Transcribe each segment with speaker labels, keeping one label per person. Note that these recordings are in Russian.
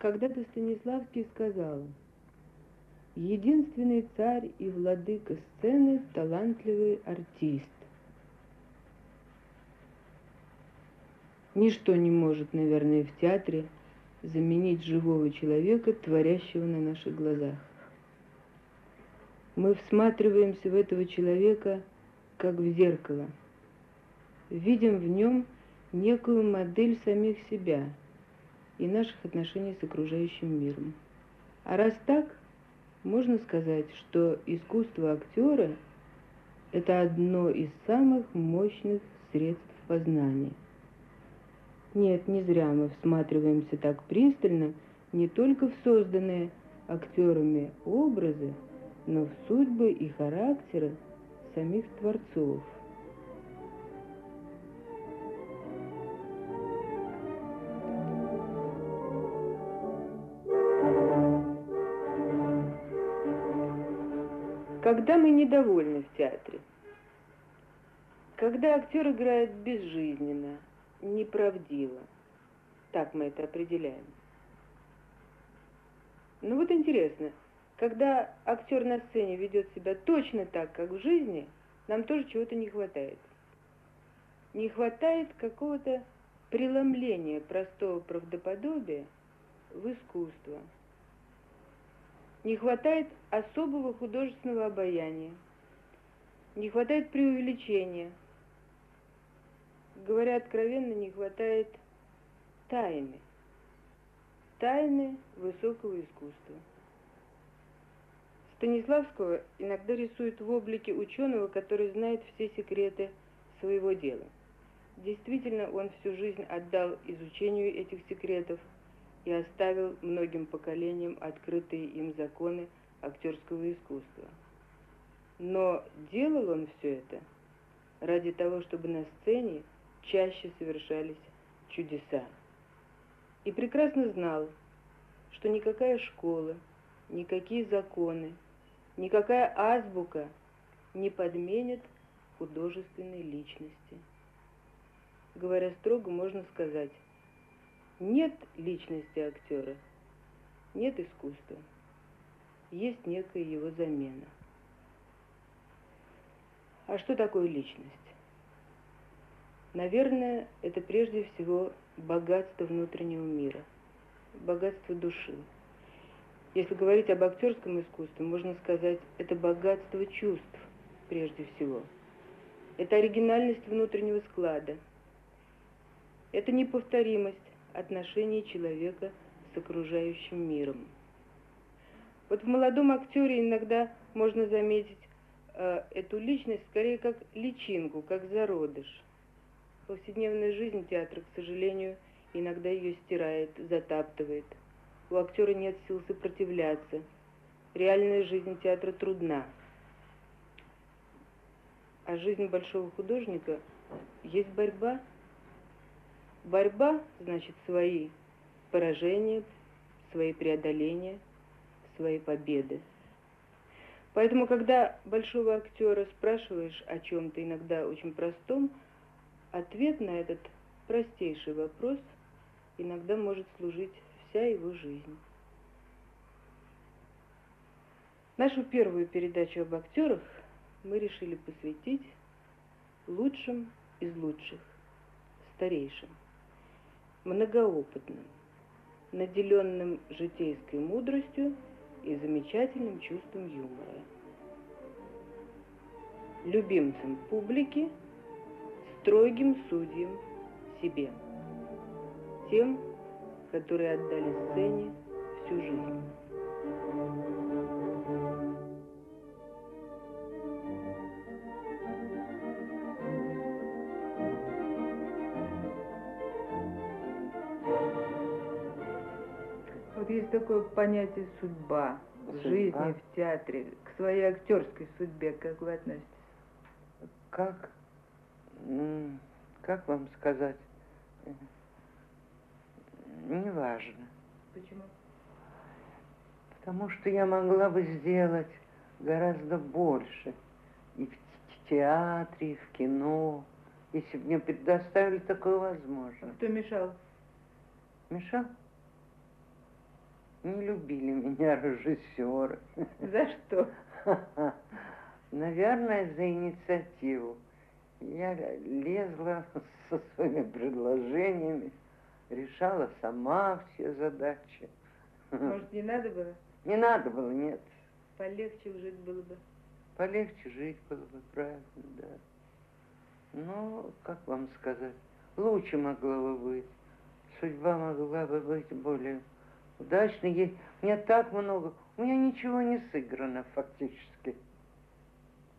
Speaker 1: Когда-то Станиславский сказал, единственный царь и владыка сцены – талантливый артист. Ничто не может, наверное, в театре заменить живого человека, творящего на наших глазах. Мы всматриваемся в этого человека, как в зеркало. Видим в нем некую модель самих себя и наших отношений с окружающим миром. А раз так, можно сказать, что искусство актера – это одно из самых мощных средств познания. Нет, не зря мы всматриваемся так пристально не только в созданные актерами образы, но в судьбы и характеры самих творцов. Когда мы недовольны в театре? Когда актер играет безжизненно, неправдиво. Так мы это определяем. Ну вот интересно, когда актер на сцене ведет себя точно так, как в жизни, нам тоже чего-то не хватает. Не хватает какого-то преломления простого правдоподобия в искусство. Не хватает особого художественного обаяния. Не хватает преувеличения. Говоря откровенно, не хватает тайны. Тайны высокого искусства. Станиславского иногда рисуют в облике ученого, который знает все секреты своего дела. Действительно, он всю жизнь отдал изучению этих секретов и оставил многим поколениям открытые им законы актерского искусства. Но делал он все это ради того, чтобы на сцене чаще совершались чудеса. И прекрасно знал, что никакая школа, никакие законы, Никакая азбука не подменит художественной личности. Говоря строго, можно сказать, нет личности актера, нет искусства, есть некая его замена. А что такое личность? Наверное, это прежде всего богатство внутреннего мира, богатство души. Если говорить об актерском искусстве, можно сказать, это богатство чувств прежде всего. Это оригинальность внутреннего склада. Это неповторимость отношений человека с окружающим миром. Вот в молодом актере иногда можно заметить э, эту личность скорее как личинку, как зародыш. Повседневная жизнь театра, к сожалению, иногда ее стирает, затаптывает – у актера нет сил сопротивляться. Реальная жизнь театра трудна. А жизнь большого художника есть борьба. Борьба, значит, свои поражения, свои преодоления, свои победы. Поэтому, когда большого актера спрашиваешь о чем-то иногда очень простом, ответ на этот простейший вопрос иногда может служить вся его жизнь. Нашу первую передачу об актерах мы решили посвятить лучшим из лучших, старейшим, многоопытным, наделенным житейской мудростью и замечательным чувством юмора. Любимцем публики, строгим судьям себе. Тем, которые отдали сцене всю жизнь. Такое понятие судьба, судьба. жизни в театре, к своей актерской судьбе, как вы относитесь?
Speaker 2: Как, как вам сказать? Неважно.
Speaker 1: Почему?
Speaker 2: Потому что я могла бы сделать гораздо больше. И в театре, и в кино, если бы мне предоставили такую возможность.
Speaker 1: Кто мешал?
Speaker 2: Мешал? Не любили меня режиссеры.
Speaker 1: За что?
Speaker 2: Наверное, за инициативу. Я лезла со своими предложениями, решала сама все задачи.
Speaker 1: Может, не надо было?
Speaker 2: Не надо было, нет.
Speaker 1: Полегче жить было бы.
Speaker 2: Полегче жить было бы, правильно, да. Ну, как вам сказать, лучше могло бы быть. Судьба могла бы быть более удачной. У меня так много, у меня ничего не сыграно фактически.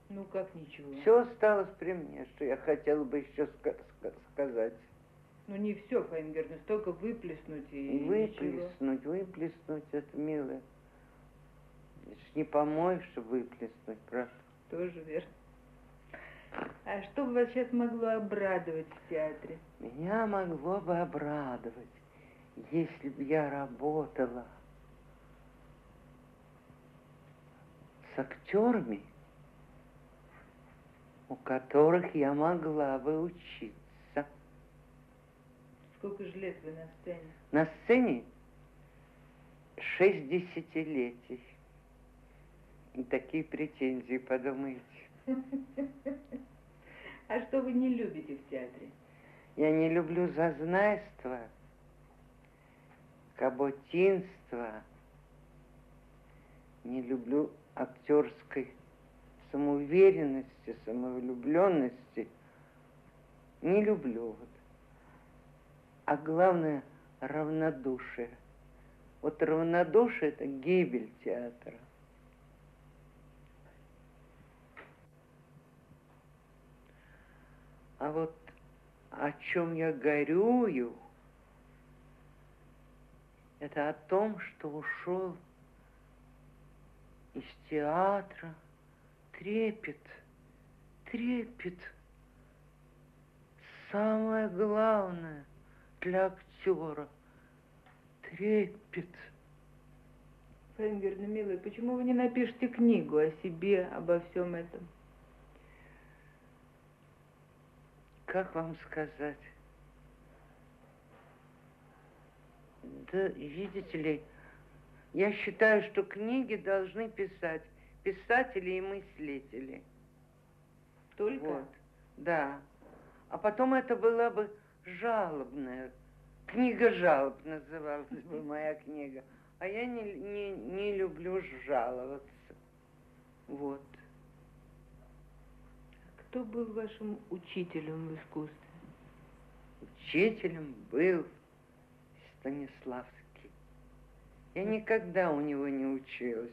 Speaker 1: Ну, как ничего?
Speaker 2: Все осталось при мне, что я хотела бы еще ска сказать.
Speaker 1: Ну, не все, Файнгерн, столько выплеснуть и
Speaker 2: Выплеснуть,
Speaker 1: ничего.
Speaker 2: выплеснуть, это милое. Это ж не помоешь, чтобы выплеснуть, правда?
Speaker 1: Тоже верно. А что бы вас сейчас могло обрадовать в театре?
Speaker 2: Меня могло бы обрадовать, если бы я работала с актерами, у которых я могла бы учиться.
Speaker 1: Сколько же лет вы на сцене?
Speaker 2: На сцене шесть десятилетий. И такие претензии, подумаете.
Speaker 1: А что вы не любите в театре?
Speaker 2: Я не люблю зазнайство, каботинство, не люблю актерской самоуверенности, самовлюбленности. Не люблю. Вот. А главное, равнодушие. Вот равнодушие – это гибель театра. А вот о чем я горюю, это о том, что ушел из театра трепет, трепет. Самое главное для актера – трепет.
Speaker 1: Фенгер, ну, милый, почему вы не напишете книгу о себе, обо всем этом?
Speaker 2: Как вам сказать? Да, видите ли, я считаю, что книги должны писать писатели и мыслители.
Speaker 1: Только?
Speaker 2: Вот, да. А потом это была бы жалобная, книга жалоб называлась бы моя книга. А я не, не, не люблю жаловаться. Вот.
Speaker 1: Кто был вашим учителем в искусстве?
Speaker 2: Учителем был Станиславский. Я никогда у него не училась.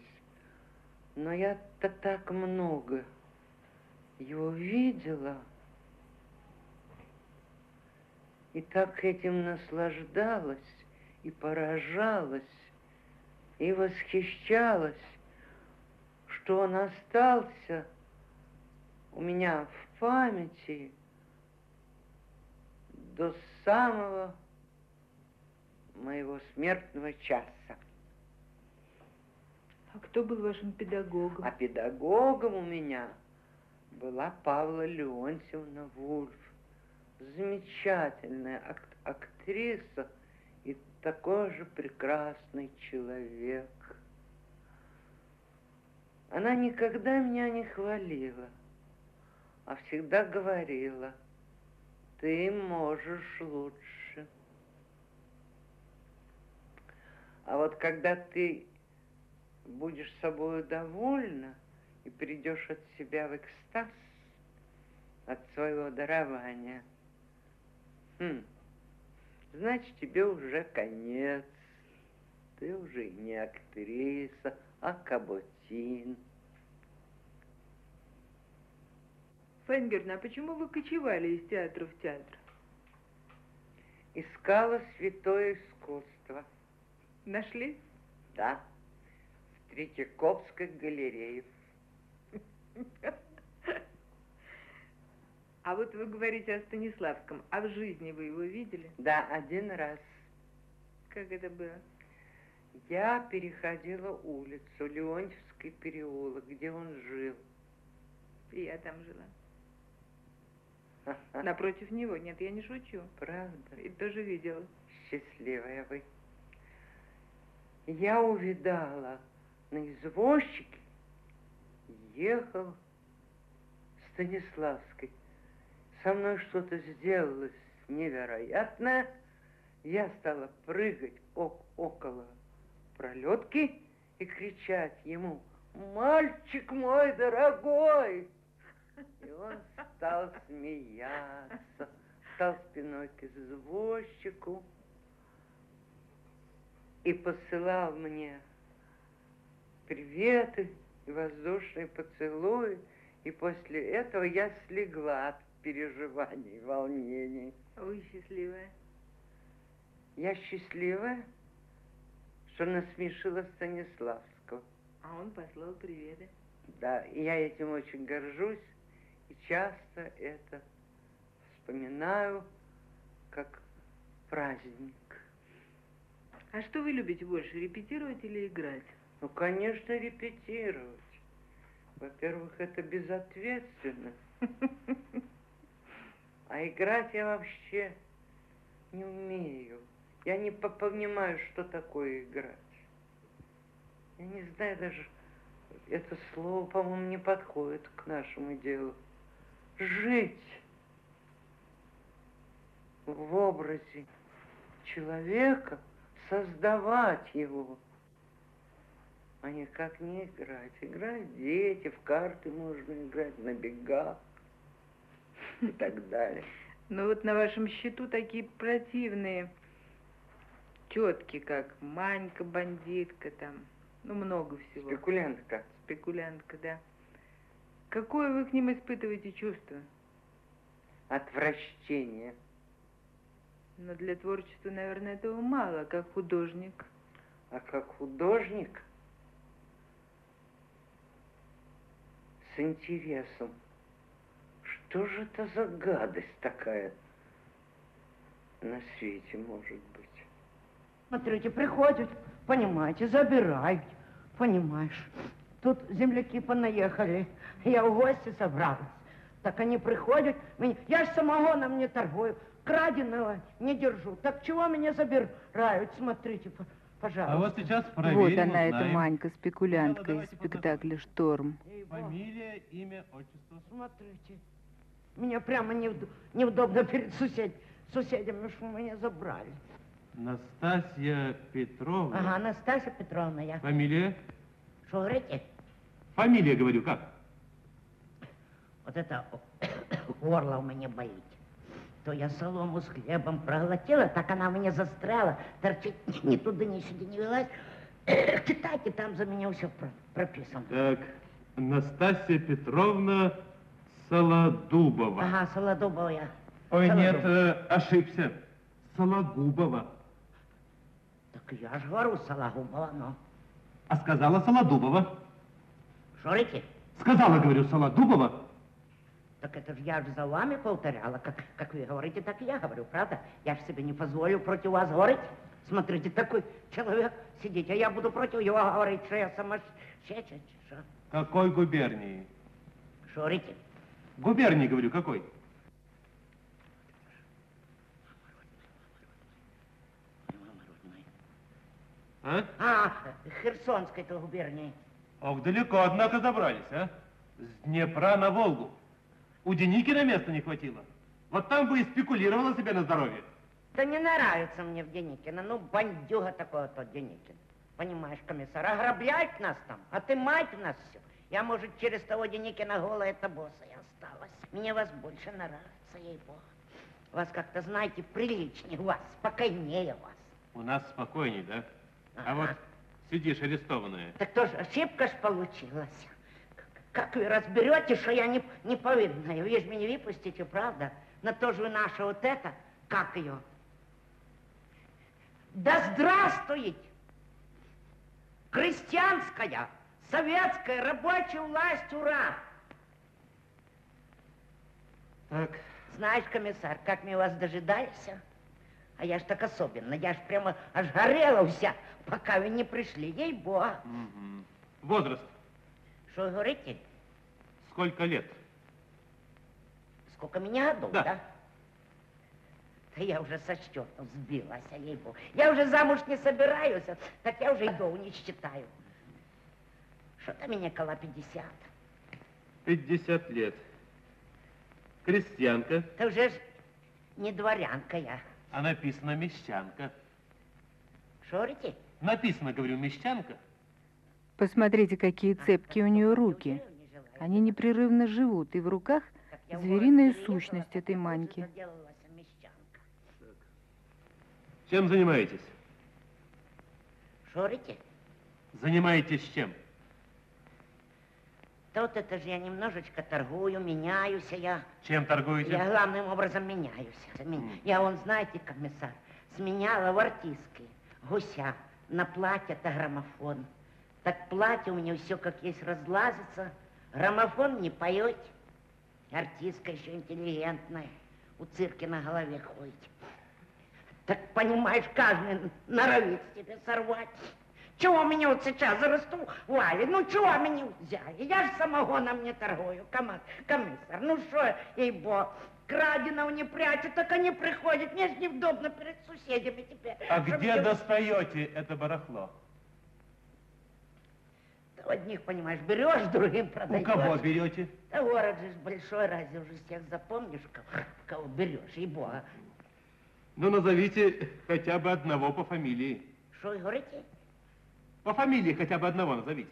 Speaker 2: Но я-то так много его видела. И так этим наслаждалась, и поражалась, и восхищалась, что он остался у меня в памяти до самого моего смертного часа.
Speaker 1: А кто был вашим педагогом?
Speaker 2: А педагогом у меня была Павла Леонтьевна Вульф. Замечательная ак актриса и такой же прекрасный человек. Она никогда меня не хвалила, а всегда говорила, ты можешь лучше. А вот когда ты будешь собой довольна и придешь от себя в экстаз, от своего дарования, хм, значит, тебе уже конец. Ты уже не актриса, а каботин.
Speaker 1: Фенгерна, а почему вы кочевали из театра в театр?
Speaker 2: Искала святое искусство.
Speaker 1: Нашли?
Speaker 2: Да. Третьяковской галереи.
Speaker 1: А вот вы говорите о Станиславском, а в жизни вы его видели?
Speaker 2: Да, один раз.
Speaker 1: Как это было?
Speaker 2: Я переходила улицу, Леонтьевский переулок, где он жил.
Speaker 1: И я там жила. Напротив него? Нет, я не шучу.
Speaker 2: Правда?
Speaker 1: И тоже видела.
Speaker 2: Счастливая вы. Я увидала на извозчике ехал Станиславский. Со мной что-то сделалось невероятное. Я стала прыгать около пролетки и кричать ему, «Мальчик мой дорогой!» И он стал смеяться, стал спиной к извозчику и посылал мне приветы и воздушные поцелуи. И после этого я слегла от переживаний, волнений.
Speaker 1: Вы счастливая?
Speaker 2: Я счастливая, что насмешила Станиславского.
Speaker 1: А он послал приветы.
Speaker 2: Да, и я этим очень горжусь и часто это вспоминаю как праздник.
Speaker 1: А что вы любите больше, репетировать или играть?
Speaker 2: Ну, конечно, репетировать. Во-первых, это безответственно. А играть я вообще не умею. Я не понимаю, что такое играть. Я не знаю даже, это слово, по-моему, не подходит к нашему делу. Жить в образе человека, создавать его, а никак не играть. Играть дети, в карты можно играть, на бегах и так далее.
Speaker 1: Ну вот на вашем счету такие противные тетки, как Манька, бандитка там, ну много всего.
Speaker 2: Спекулянтка.
Speaker 1: Спекулянтка, да. Какое вы к ним испытываете чувство?
Speaker 2: Отвращение.
Speaker 1: Но для творчества, наверное, этого мало, как художник.
Speaker 2: А как художник с интересом. Что же это за гадость такая на свете может быть?
Speaker 3: Смотрите, приходят, понимаете, забирают, понимаешь. Тут земляки понаехали, я в гости собралась. Так они приходят, меня, я ж самогоном не торгую, краденого не держу. Так чего меня забирают? Смотрите, пожалуйста.
Speaker 4: А вот сейчас проверим,
Speaker 1: Вот она,
Speaker 4: узнаем.
Speaker 1: эта Манька, спекулянтка
Speaker 4: Сначала
Speaker 1: из спектакля «Шторм».
Speaker 4: Фамилия, имя, отчество.
Speaker 3: Смотрите, мне прямо неудобно перед сусед, соседями, что меня забрали.
Speaker 4: Настасья Петровна.
Speaker 3: Ага, Анастасия Петровна, я.
Speaker 4: Фамилия?
Speaker 3: Что говорите?
Speaker 4: Фамилия, говорю, как?
Speaker 3: Вот это горло у меня болит. То я солому с хлебом проглотила, так она мне застряла, торчит ни туда, ни сюда не вылазь. Читайте, там за меня все про- прописано.
Speaker 4: Так, Настасья Петровна Солодубова.
Speaker 3: Ага, Солодубова я.
Speaker 4: Ой,
Speaker 3: Солодуб.
Speaker 4: нет, э, ошибся. Сологубова.
Speaker 3: Так я же говорю Сологубова, ну.
Speaker 4: А сказала Солодубова.
Speaker 3: Что говорите?
Speaker 4: Сказала, говорю, Солодубова.
Speaker 3: Так это же я же за вами повторяла, как, как вы говорите, так и я говорю, правда? Я же себе не позволю против вас говорить. Смотрите, такой человек сидит, а я буду против его говорить, что я сумасшедший, что?
Speaker 4: Какой губернии?
Speaker 3: Что говорите?
Speaker 4: Губернии, говорю, какой? А?
Speaker 3: А, Херсонской-то губернии.
Speaker 4: Ох, далеко, однако, забрались, а? С Днепра на Волгу. У Деникина места не хватило. Вот там бы и спекулировала себе на здоровье.
Speaker 3: Да не нравится мне в Деникина, ну, бандюга такой тот Деникин. Понимаешь, комиссар, ограбляют нас там, отымать у нас все. Я, может, через того Деникина голая-то босая осталась. Мне вас больше нравится, ей-богу. Вас как-то, знаете, приличнее вас, спокойнее вас.
Speaker 4: У нас спокойней, да? А
Speaker 3: Ага.
Speaker 4: вот сидишь арестованная.
Speaker 3: Так тоже ошибка ж получилась. Как вы разберете, что я не, не повинная? Вы же меня выпустите, правда? На то же вы наша вот это, как ее? Да здравствует! Крестьянская, советская, рабочая власть, ура!
Speaker 4: Так,
Speaker 3: Знаешь, комиссар, как мы вас дожидались, а? Я ж так особенно, я ж прямо аж горела вся, пока вы не пришли, ей-богу.
Speaker 4: мгм. возраст.
Speaker 3: Что говорите?
Speaker 4: Сколько лет?
Speaker 3: Сколько меня годов,
Speaker 4: Да.
Speaker 3: да? Я уже со счетов сбилась, а ей-богу. Я уже замуж не собираюсь, а так я уже и доу не считаю. Что-то мне коло 50.
Speaker 4: 50 лет. Крестьянка,
Speaker 3: Ты уже ж не дворянка я.
Speaker 4: а написано мещанка.
Speaker 3: Шорите?
Speaker 4: Написано, говорю, мещанка.
Speaker 1: Посмотрите, какие цепкие у нее руки. Они непрерывно живут, и в руках звериная сущность этой Маньки.
Speaker 4: Чем занимаетесь?
Speaker 3: Шорите?
Speaker 4: Занимаетесь чем?
Speaker 3: Да вот это же я немножечко торгую, меняюсь, я...
Speaker 4: Чем торгуете?
Speaker 3: Я главным образом меняюсь. Я, он, знаете, комиссар, сменяла в артистке гуся на платье-то граммофон. Так платье у меня все как есть разлазится, граммофон не поет. Артистка еще интеллигентная, у цирки на голове ходит. Так, понимаешь, каждый норовит тебе сорвать. Чего меня вот сейчас зарасту, Валя, ну чего меня взяли? Я же самогоном не торгую, кома- комиссар. Ну что, ей-бо, краденого не прячу, так они приходят. Мне же неудобно перед соседями теперь.
Speaker 4: А где
Speaker 3: всё-
Speaker 4: достаете это барахло?
Speaker 3: Одних, понимаешь, берешь, другим
Speaker 4: У
Speaker 3: продаешь.
Speaker 4: кого берете?
Speaker 3: Да город же большой, разве уже всех запомнишь, кого, кого берешь, ей-бо. а?
Speaker 4: Ну, назовите хотя бы одного по фамилии.
Speaker 3: Что вы говорите?
Speaker 4: По фамилии хотя бы одного назовите.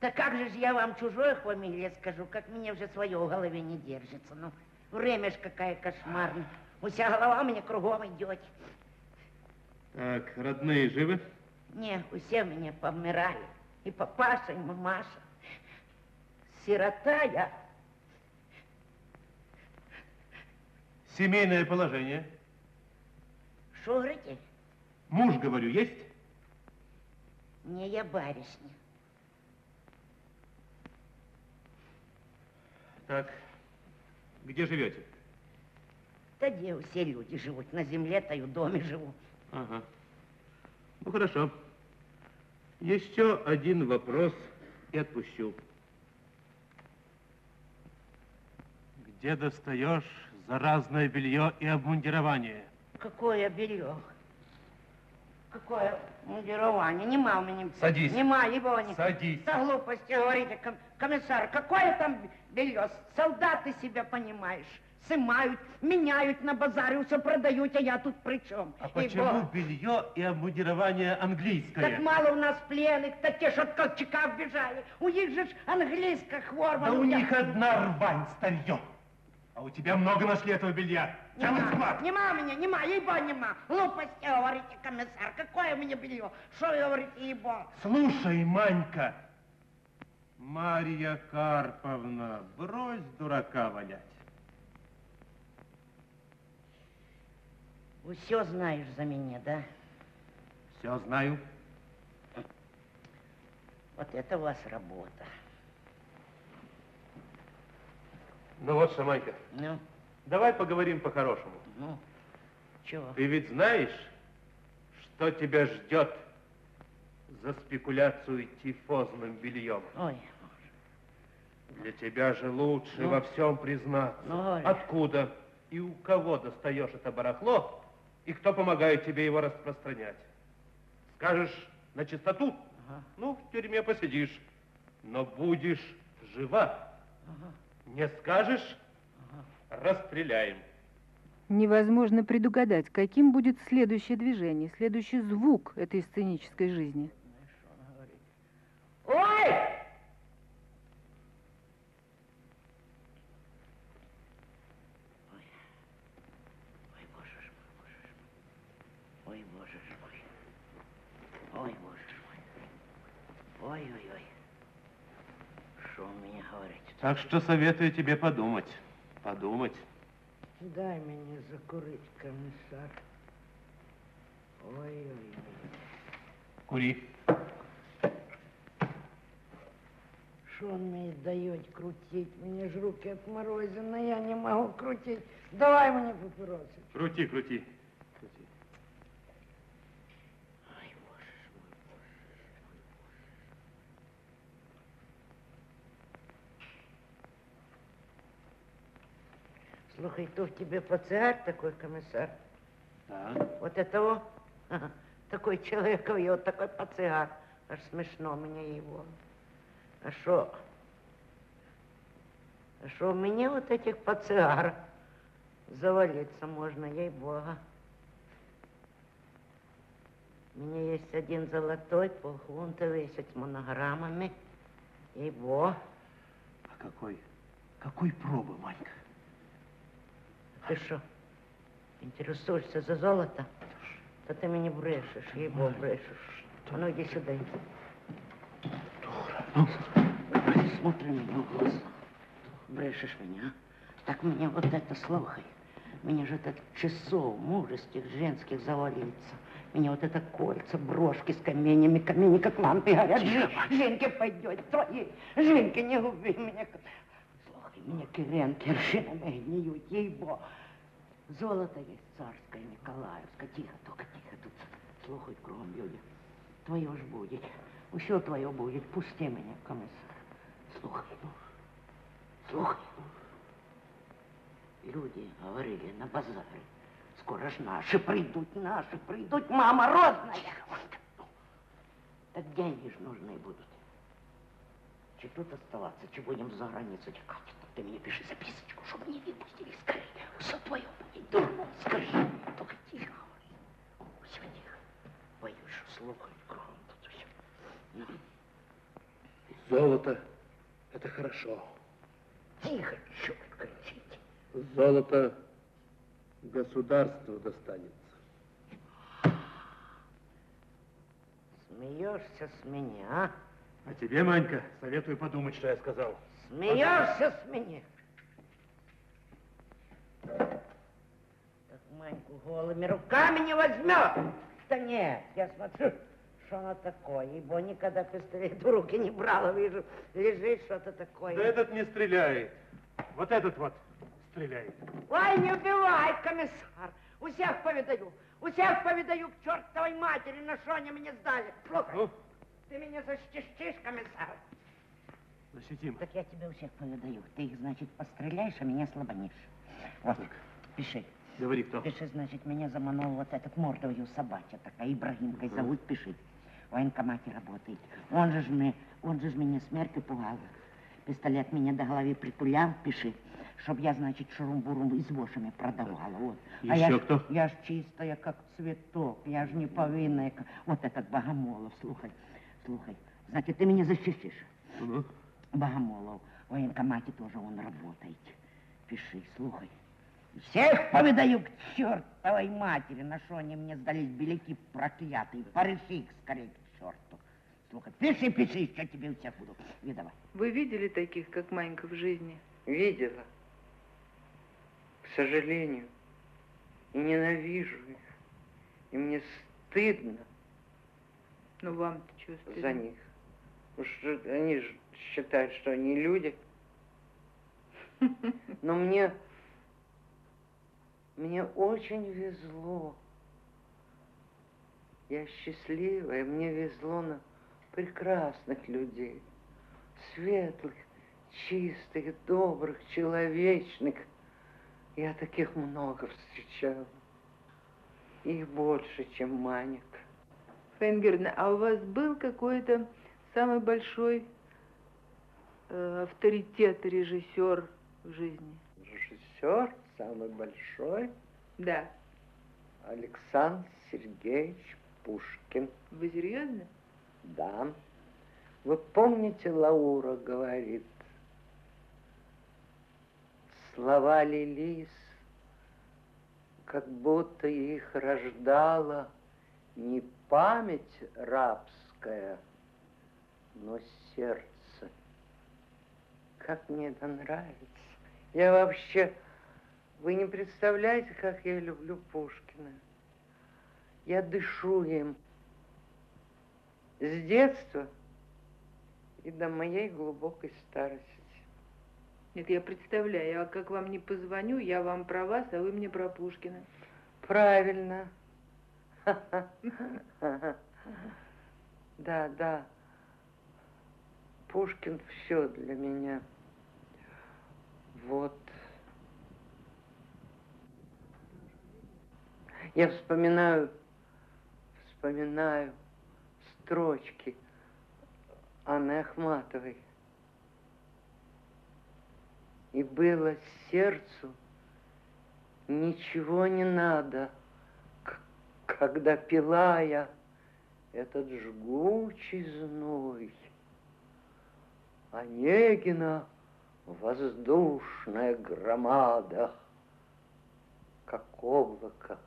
Speaker 3: Да как же ж я вам чужое фамилия скажу, как мне уже свое в голове не держится. Ну, время ж какая кошмарная. Вся голова у меня кругом идет.
Speaker 4: Так, родные живы?
Speaker 3: Не, все меня помирали. И папаша, и мамаша. Сирота я.
Speaker 4: Семейное положение.
Speaker 3: Что говорите?
Speaker 4: Муж, говорю, есть?
Speaker 3: Не я барышня.
Speaker 4: Так, где живете?
Speaker 3: Да где все люди живут? На земле-то и в доме живу.
Speaker 4: Ага. Ну, хорошо. Еще один вопрос и отпущу. Где достаешь заразное белье и обмундирование?
Speaker 3: Какое белье? Какое мундирование? Нема у меня.
Speaker 4: Садись.
Speaker 3: Нема его. Не...
Speaker 4: Садись.
Speaker 3: Да глупости говорите, ком- комиссар. Какое там белье? Солдаты себя понимаешь. Сымают, меняют на базаре, все продают, а я тут при чем?
Speaker 4: А почему белье и обмундирование английское?
Speaker 3: Так мало у нас пленных, да те, что от Колчака бежали. У них же ж английская хворма.
Speaker 4: Да у
Speaker 3: Я-
Speaker 4: них одна рвань старье. А у тебя много нашли этого белья.
Speaker 3: Нема,
Speaker 4: склад.
Speaker 3: нема меня, нема, ебо нема. Глупости говорите, комиссар. Какое у меня белье? Что говорите, ебо?
Speaker 4: Слушай, Манька, Марья Карповна, брось дурака валять.
Speaker 3: Все знаешь за меня, да?
Speaker 4: Все знаю.
Speaker 3: Вот это у вас работа.
Speaker 4: Ну вот Манька,
Speaker 3: Ну,
Speaker 4: давай поговорим по-хорошему.
Speaker 3: ну, чего?
Speaker 4: Ты ведь знаешь, что тебя ждет за спекуляцию тифозным бельем?
Speaker 3: Ой,
Speaker 4: Для тебя же лучше
Speaker 3: Ну?
Speaker 4: во всем признаться.
Speaker 3: Ну, Оля.
Speaker 4: Откуда и у кого достаешь это барахло, и кто помогает тебе его распространять? Скажешь на чистоту?
Speaker 3: Ага.
Speaker 4: Ну, в тюрьме посидишь, но будешь жива.
Speaker 3: ага,
Speaker 4: Не скажешь? Расстреляем.
Speaker 1: Невозможно предугадать, каким будет следующее движение, следующий звук этой сценической жизни.
Speaker 3: знаешь, что она говорит? Ой! Ой, ой, боже ж мой, боже ж мой. Ой, боже ж мой. Ой, боже ж мой. Ой-ой-ой. Что у меня говорить?
Speaker 4: Так что советую тебе подумать. Подумать.
Speaker 3: Дай мне закурить, комиссар. Ой-ой-ой.
Speaker 4: Кури.
Speaker 3: Что он мне дает крутить? Мне ж руки отморозены, я не могу крутить. Давай мне папиросы.
Speaker 4: Крути. крути.
Speaker 3: Ай, боже ж мой, боже ж мой, Слухай, то в тебе пациар такой комиссар?
Speaker 4: Да.
Speaker 3: Вот этого? Такой человек, и вот такой пациар. Аж смешно мне его. А что? А что у меня вот этих пациар завалиться можно, ей-бога. У меня есть один золотой, полфунта весит с монограммами. Ей-бо.
Speaker 4: А какой, какой пробы, Манька?
Speaker 3: Ты что, интересуешься за золото? Да ты мне брешешь, ей-бо брешешь. А ну иди сюда, иди.
Speaker 4: Ну,
Speaker 3: Смотри меня в глаза. Брешешь меня, а? Так мне вот это слухай. Мне же это часов мужеских, женских завалится. Меня вот это кольца, брошки с каменями, камени как лампы горят. Жен- Женьке пойдет, твои. Женьке, не губи меня. Слухай, меня киренки аршинами гниют, ей-бо. Золото есть царское, Николаевское. Тихо, только тихо тут. Слухай, кругом люди. Твое ж будет. Все твое будет. Пусти меня, комиссар. Слухай, ну. Слухай. ну. Люди говорили на базаре. Скоро ж наши придут, наши придут, мама родная. Так деньги ж нужны будут. Че тут оставаться, че будем за границу текать? Ты мне пиши записочку, чтобы не выпустили скорее. Все твое будет дурно, скажи. Только тихо. Все тихо. Боюсь, что слухают кругом тут все. Ну,
Speaker 4: Золото – это хорошо.
Speaker 3: тихо, черт кричите.
Speaker 4: Золото государству достанется.
Speaker 3: Смеешься с меня, а?
Speaker 4: А тебе, Манька, советую подумать, что я сказал.
Speaker 3: Смеешься с меня? Так Маньку голыми руками не возьмет. Да нет, я смотрю, что она такое. Ибо никогда пистолет в руки не брала, вижу, лежит что-то такое.
Speaker 4: Да этот не стреляет. Вот этот вот стреляет.
Speaker 3: Ой, не убивай, комиссар. У всех повидаю. У всех повидаю к чертовой матери, на что они мне сдали. Слухай,
Speaker 4: Ну,
Speaker 3: ты меня защитишь, комиссар?
Speaker 4: защитим.
Speaker 3: Так я тебе у всех повидаю. Ты их, значит, постреляешь, а меня слабонишь. Вот, пиши.
Speaker 4: Говори, кто.
Speaker 3: Пиши, значит, меня заманул вот этот мордою собачья такая, Ибрагимкой зовут, пиши. В военкомате работает. Он же ж мне, он же ж меня смертью пугал. Пистолет меня до головы притулял, пиши. Чтоб я, значит, шурум-бурум из вошами продавала. Вот. а я
Speaker 4: Еще
Speaker 3: ж-
Speaker 4: кто?
Speaker 3: Я ж чистая, как цветок. Я ж не повинная. как- Вот этот Богомолов, слухай, слухай. Значит, ты меня защитишь.
Speaker 4: Ну,
Speaker 3: Богомолов. В военкомате тоже он работает. Пиши, слухай. Всех повидаю к чертовой матери, на что они мне сдались беляки проклятые. Порыщи их скорее к черту. Слухай, пиши, пиши, еще тебе у всех буду. И давай.
Speaker 1: Вы видели таких, как Манька в жизни?
Speaker 2: Видела. К сожалению. И ненавижу их. И мне стыдно
Speaker 1: Ну, вам-то что
Speaker 2: за них. Уж они считают, что они люди. Но мне, мне очень везло. Я счастливая, мне везло на прекрасных людей. Светлых, чистых, добрых, человечных. Я таких много встречала. Их больше, чем Манек.
Speaker 1: Георгиевна, а у вас был какой-то самый большой э, авторитет, режиссер в жизни?
Speaker 2: Режиссер самый большой
Speaker 1: Да.
Speaker 2: Александр Сергеевич Пушкин.
Speaker 1: Вы серьезно?
Speaker 2: Да. Вы помните, Лаура говорит, слова лились, как будто их рождала не память рабская, но сердце. Как мне это нравится. Я вообще... Вы не представляете, как я люблю Пушкина. Я дышу им с детства и до моей глубокой старости.
Speaker 1: Нет, я представляю, я как вам не позвоню, я вам про вас, а вы мне про Пушкина.
Speaker 2: Правильно. Да, да. Пушкин все для меня. Вот. Я вспоминаю, вспоминаю строчки Анны Ахматовой. И было сердцу ничего не надо, когда пила я этот жгучий зной. Онегина воздушная громада, как облако,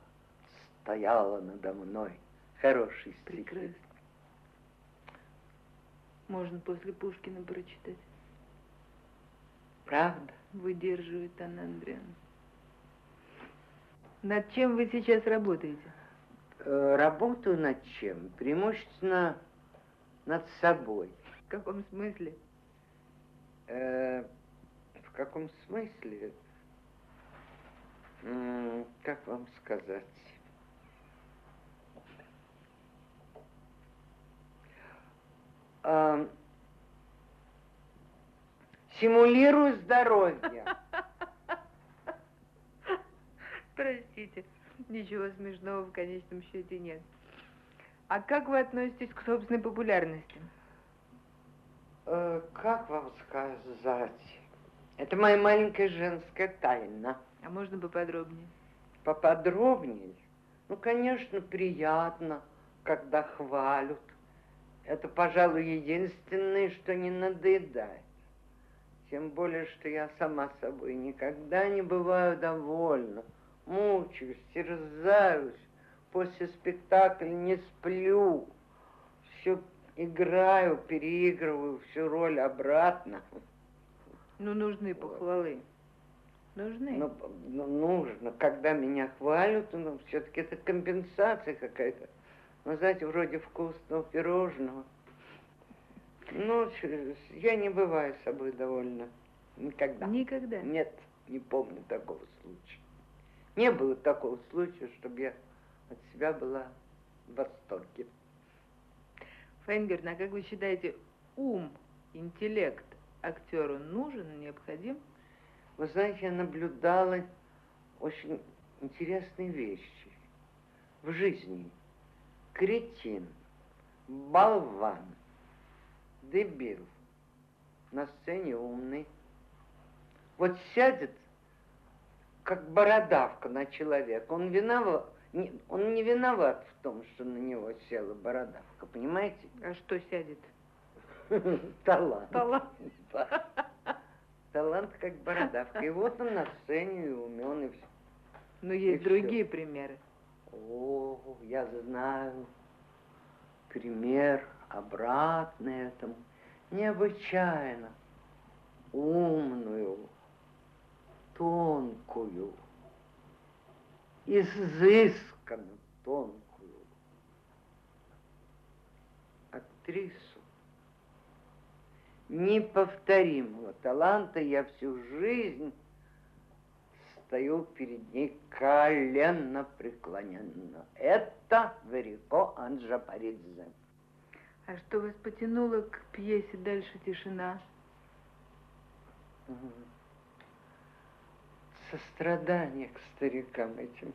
Speaker 2: стояла надо мной. Хороший стих.
Speaker 1: Прекрасно. Можно после Пушкина прочитать.
Speaker 2: Правда?
Speaker 1: Выдерживает Анна Андреевна. Над чем вы сейчас работаете?
Speaker 2: Э, Работаю над чем? Преимущественно над собой.
Speaker 1: В каком смысле?
Speaker 2: Э, в каком смысле? М, Как вам сказать? А, Симулирую здоровье.
Speaker 1: Простите, ничего смешного в конечном счете нет. А как вы относитесь к собственной популярности?
Speaker 2: Э, Как вам сказать? Это моя маленькая женская тайна.
Speaker 1: А можно поподробнее?
Speaker 2: Поподробнее? Ну, конечно, приятно, когда хвалят. Это, пожалуй, единственное, что не надоедает. Тем более, что я сама собой никогда не бываю довольна. Мучаюсь, терзаюсь. После спектакля не сплю. Все играю, переигрываю всю роль обратно.
Speaker 1: Ну, нужны похвалы. Нужны.
Speaker 2: Ну, ну, нужно, когда меня хвалят, ну, все-таки это компенсация какая-то. Ну, знаете, вроде вкусного пирожного. Ну, я не бываю собой довольна. Никогда.
Speaker 1: Никогда.
Speaker 2: Нет, не помню такого случая. Не было такого случая, чтобы я от себя была в восторге.
Speaker 1: Файнгерн, а как вы считаете, ум, интеллект актеру нужен, необходим?
Speaker 2: Вы знаете, я наблюдала очень интересные вещи в жизни. Кретин, болван, дебил, на сцене умный. Вот сядет, как бородавка на человека. Он виноват, не- он не виноват в том, что на него села бородавка, понимаете?
Speaker 1: А что сядет?
Speaker 2: Талант.
Speaker 1: Талант.
Speaker 2: Талант как бородавка. И вот он на сцене и умен, и все.
Speaker 1: Но есть
Speaker 2: И
Speaker 1: другие примеры.
Speaker 2: О, я знаю пример обратный этому. Необычайно умную, тонкую, изысканно тонкую актрису неповторимого таланта. Я всю жизнь стою перед ней коленно преклоненно. Это Верико Анджапаридзе.
Speaker 1: А что вас потянуло к пьесе «Дальше тишина»?
Speaker 2: Сострадание к старикам этим.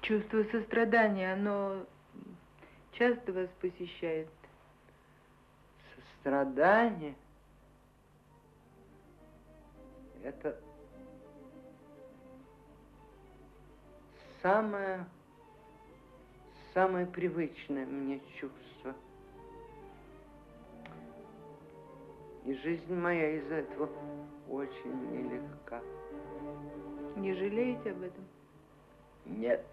Speaker 1: Чувство сострадания, оно часто вас посещает?
Speaker 2: Сострадание – это самое, самое привычное мне чувство. И жизнь моя из-за этого очень нелегка.
Speaker 1: Не жалеете об этом?
Speaker 2: Нет,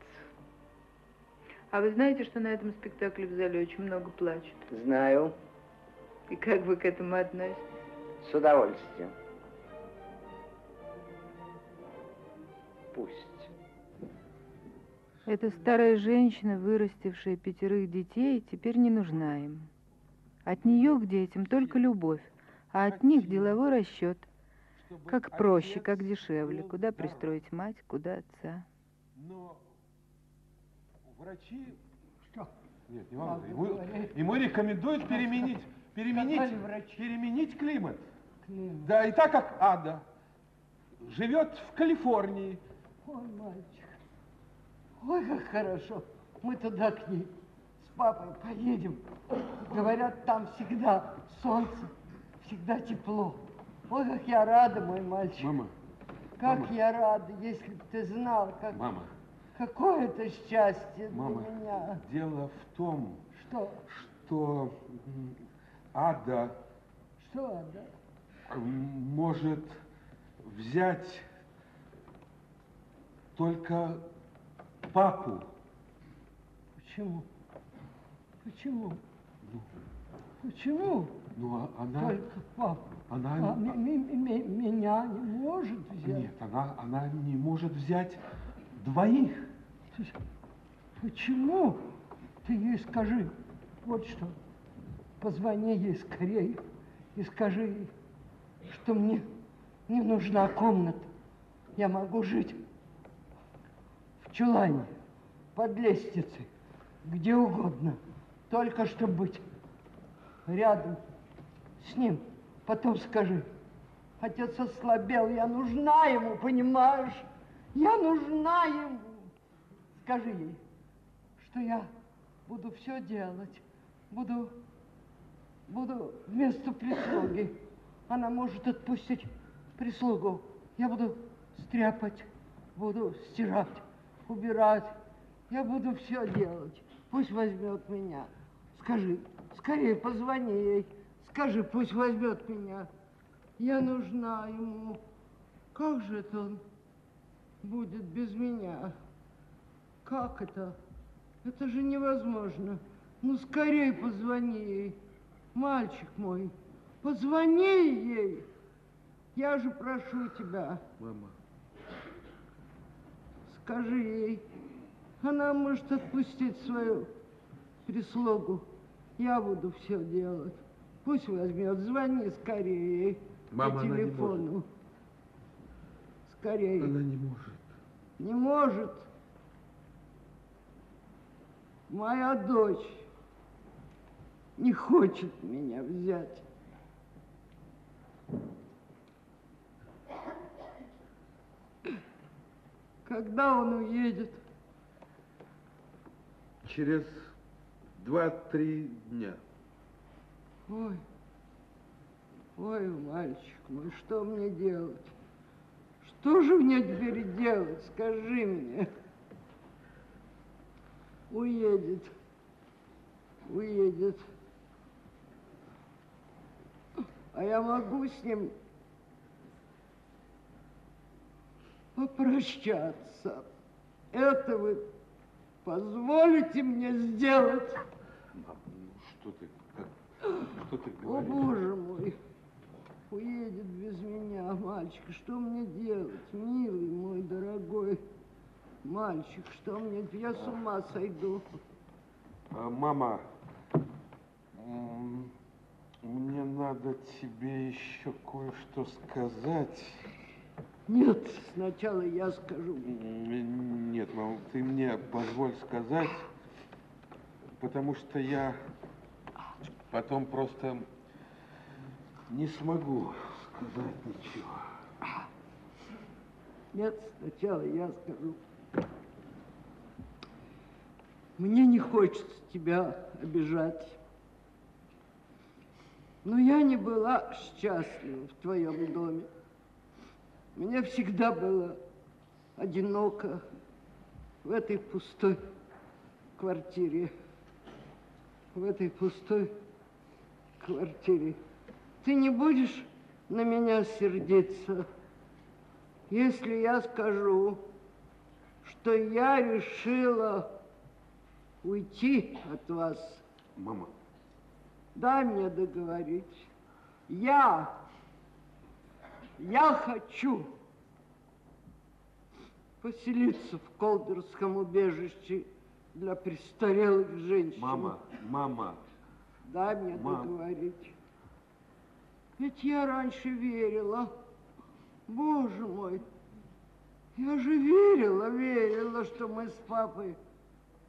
Speaker 1: А вы знаете, что на этом спектакле в зале очень много плачут?
Speaker 2: знаю,
Speaker 1: И как вы к этому относитесь?
Speaker 2: с удовольствием. Пусть.
Speaker 1: Эта старая женщина, вырастившая пятерых детей, теперь не нужна им. От нее к детям только любовь, а от них деловой расчет. Как проще, как дешевле. Куда пристроить мать, куда отца.
Speaker 4: Но врачи... Что? Нет, не вам. Ему, ему рекомендуют переменить, переменить, переменить климат. Да, и так как Ада живет в Калифорнии,
Speaker 3: Ой, мальчик.
Speaker 5: Ой, как хорошо. Мы туда к ней с папой поедем. Говорят, там всегда солнце, всегда тепло. Ой, как я рада, мой мальчик.
Speaker 6: Мама,
Speaker 5: Как
Speaker 6: мама.
Speaker 5: я рада, если бы ты знал, как,
Speaker 6: мама,
Speaker 5: какое это счастье
Speaker 6: мама,
Speaker 5: для меня.
Speaker 6: дело в том,
Speaker 5: Что?
Speaker 6: что Ада
Speaker 5: Что, да?
Speaker 6: м, может взять только папу.
Speaker 5: Почему? Почему? Почему?
Speaker 6: Ну, а она,
Speaker 5: Только папа.
Speaker 6: она,
Speaker 5: А меня не может взять.
Speaker 6: нет, она, она не может взять двоих.
Speaker 5: Почему? Ты ей скажи вот что. Позвони ей скорее и скажи ей, что мне не нужна комната. Я могу жить в чулане, под лестницей, где угодно. Только чтобы быть рядом с ним. Потом скажи, отец ослабел, я нужна ему, понимаешь? Я нужна ему. Скажи ей, что я буду все делать, буду, буду вместо прислуги. Она может отпустить прислугу. Я буду стряпать, буду стирать, убирать. Я буду все делать. Пусть возьмет меня. Скажи, скорее позвони ей. Скажи, пусть возьмет меня. Я нужна ему. Как же это он будет без меня? Как это? Это же невозможно. Ну, скорее позвони ей. Мальчик мой, позвони ей. Я же прошу тебя,
Speaker 6: Мама,
Speaker 5: скажи ей. Она может отпустить свою прислугу. Я буду все делать. Пусть возьмет, звони скорее
Speaker 6: Мама,
Speaker 5: по телефону. Скорее.
Speaker 6: она не может.
Speaker 5: Не может. Моя дочь не хочет меня взять. Когда он уедет?
Speaker 6: Через два-три дня.
Speaker 5: Ой, ой, мальчик мой, что мне делать? Что же мне теперь делать, скажи мне? Уедет, уедет. А я могу с ним попрощаться. Это вы позволите мне сделать?
Speaker 6: Мам, ну что ты, как, что ты
Speaker 5: О,
Speaker 6: говоришь?
Speaker 5: боже мой, уедет без меня мальчик. Что мне делать, милый мой дорогой мальчик? Что мне? Я с ума сойду.
Speaker 6: А, Мама, мне надо тебе еще кое-что сказать.
Speaker 5: Нет, сначала я скажу.
Speaker 6: Нет, мам, ты мне позволь сказать, потому что я потом просто не смогу сказать ничего.
Speaker 5: Нет, сначала я скажу. Мне не хочется тебя обижать. Но я не была счастлива в твоем доме. Мне всегда было одиноко в этой пустой квартире. В этой пустой квартире. Ты не будешь на меня сердиться, если я скажу, что я решила уйти от вас.
Speaker 6: Мама,
Speaker 5: Дай мне договорить. Я, я хочу поселиться в Колдерском убежище для престарелых женщин.
Speaker 6: мама, мама,
Speaker 5: Дай мне
Speaker 6: Мам.
Speaker 5: договорить. Ведь я раньше верила. Боже мой, я же верила, верила, что мы с папой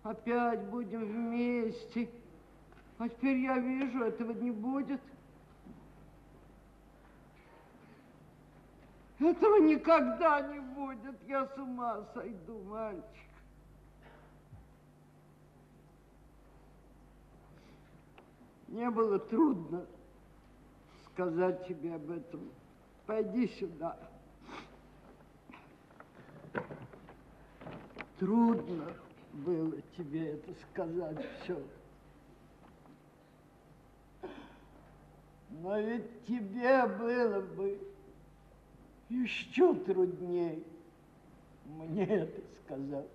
Speaker 5: опять будем вместе. А теперь я вижу, этого не будет. Этого никогда не будет. Я с ума сойду, мальчик. Мне было трудно сказать тебе об этом. Пойди сюда. Трудно было тебе это сказать все. Но ведь тебе было бы еще трудней мне это сказать.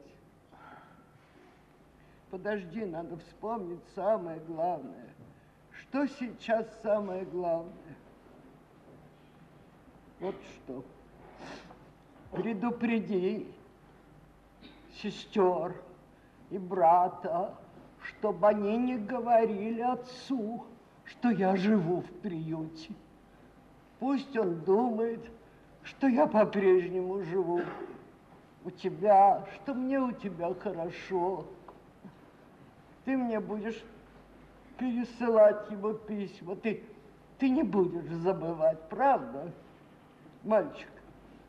Speaker 5: Подожди, надо вспомнить самое главное. Что сейчас самое главное? Вот что. Предупреди сестер и брата, чтобы они не говорили отцу, что я живу в приюте. Пусть он думает, что я по-прежнему живу у тебя, что мне у тебя хорошо. Ты мне будешь пересылать его письма. Ты, ты не будешь забывать, правда? Мальчик,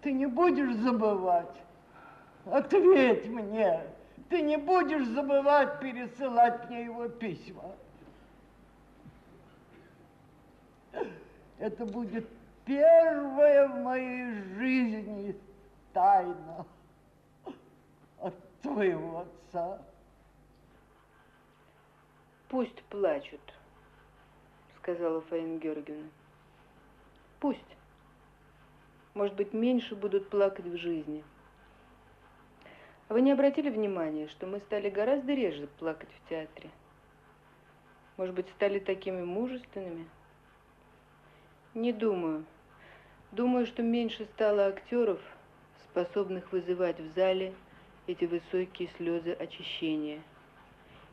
Speaker 5: ты не будешь забывать? Ответь мне. Ты не будешь забывать пересылать мне его письма? Это будет первая в моей жизни тайна от твоего отца.
Speaker 1: Пусть плачут, сказала Фаина Георгиевна. Пусть. Может быть, меньше будут плакать в жизни. А вы не обратили внимания, что мы стали гораздо реже плакать в театре? Может быть, стали такими мужественными? Не думаю. Думаю, что меньше стало актеров, способных вызывать в зале эти высокие слезы очищения.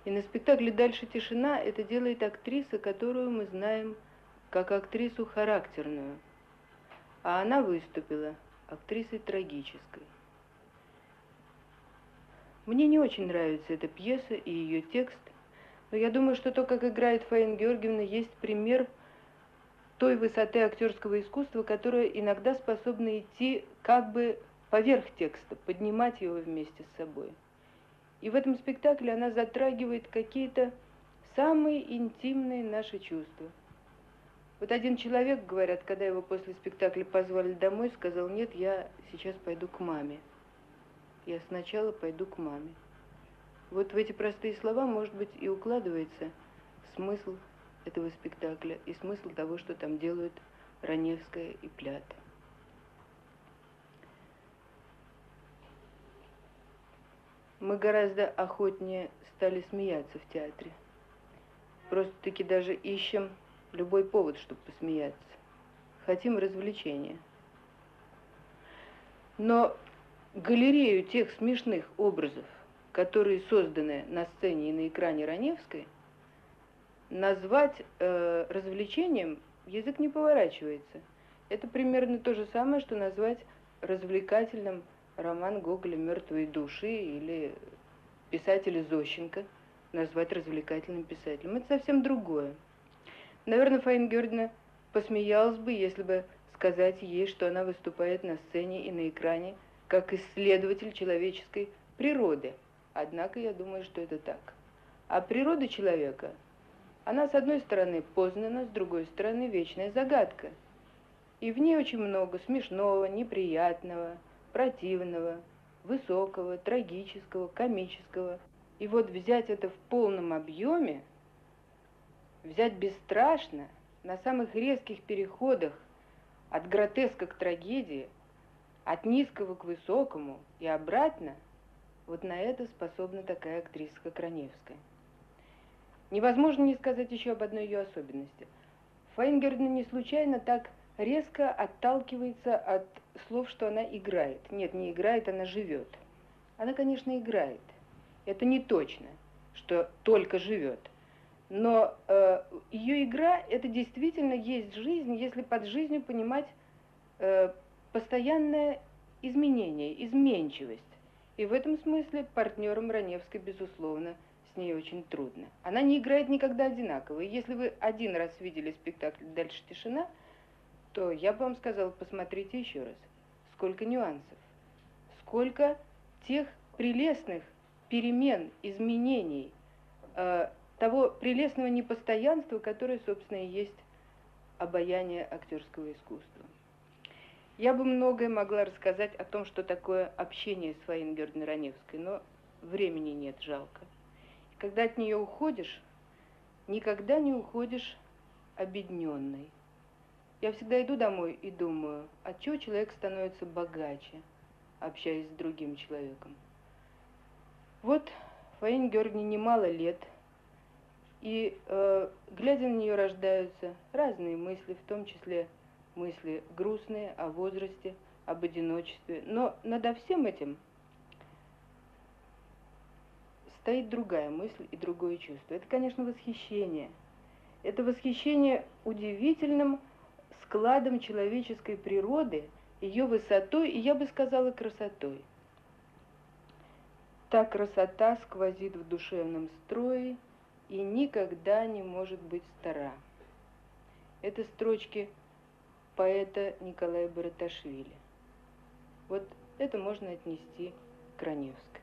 Speaker 1: И на спектакле «Дальше тишина» это делает актриса, которую мы знаем как актрису характерную. А она выступила актрисой трагической. Мне не очень нравится эта пьеса и ее текст, но я думаю, что то, как играет Фаин Георгиевна, есть пример той высоты актерского искусства, которая иногда способна идти как бы поверх текста, поднимать его вместе с собой. И в этом спектакле она затрагивает какие-то самые интимные наши чувства. Вот один человек, говорят, когда его после спектакля позвали домой, сказал, нет, я сейчас пойду к маме. Я сначала пойду к маме. Вот в эти простые слова, может быть, и укладывается смысл этого спектакля и смысл того, что там делают Раневская и Плята. Мы гораздо охотнее стали смеяться в театре. Просто-таки даже ищем любой повод, чтобы посмеяться. Хотим развлечения. Но галерею тех смешных образов, которые созданы на сцене и на экране Раневской, назвать э, развлечением язык не поворачивается. Это примерно то же самое, что назвать развлекательным роман Гоголя «Мертвые души» или писателя Зощенко назвать развлекательным писателем. Это совсем другое. Наверное, Фаина Георгиевна посмеялась бы, если бы сказать ей, что она выступает на сцене и на экране как исследователь человеческой природы. Однако я думаю, что это так. А природа человека – она, с одной стороны, познана, с другой стороны, вечная загадка. И в ней очень много смешного, неприятного, противного, высокого, трагического, комического. И вот взять это в полном объеме, взять бесстрашно, на самых резких переходах от гротеска к трагедии, от низкого к высокому и обратно, вот на это способна такая актриса, как Раневская. Невозможно не сказать еще об одной ее особенности. Файнгерна не случайно так резко отталкивается от слов, что она играет. Нет, не играет, она живет. Она, конечно, играет. Это не точно, что только живет. Но э, ее игра – это действительно есть жизнь, если под жизнью понимать э, постоянное изменение, изменчивость. И в этом смысле партнером Раневской, безусловно, с ней очень трудно. Она не играет никогда одинаково. Если вы один раз видели спектакль «Дальше тишина», то я бы вам сказала, посмотрите еще раз. Сколько нюансов, сколько тех прелестных перемен, изменений, э, того прелестного непостоянства, которое, собственно, и есть обаяние актерского искусства. Я бы многое могла рассказать о том, что такое общение с Фаингердой Раневской, но времени нет, жалко. Когда от нее уходишь, никогда не уходишь обедненной. Я всегда иду домой и думаю, от чего человек становится богаче, общаясь с другим человеком. Вот Фаине Георгиевне немало лет, и, э, глядя на нее, рождаются разные мысли, в том числе мысли грустные о возрасте, об одиночестве. Но над всем этим стоит другая мысль и другое чувство. Это, конечно, восхищение. Это восхищение удивительным складом человеческой природы, ее высотой и, я бы сказала, красотой. Та красота сквозит в душевном строе и никогда не может быть стара. Это строчки поэта Николая Бараташвили. Вот это можно отнести к Раневской.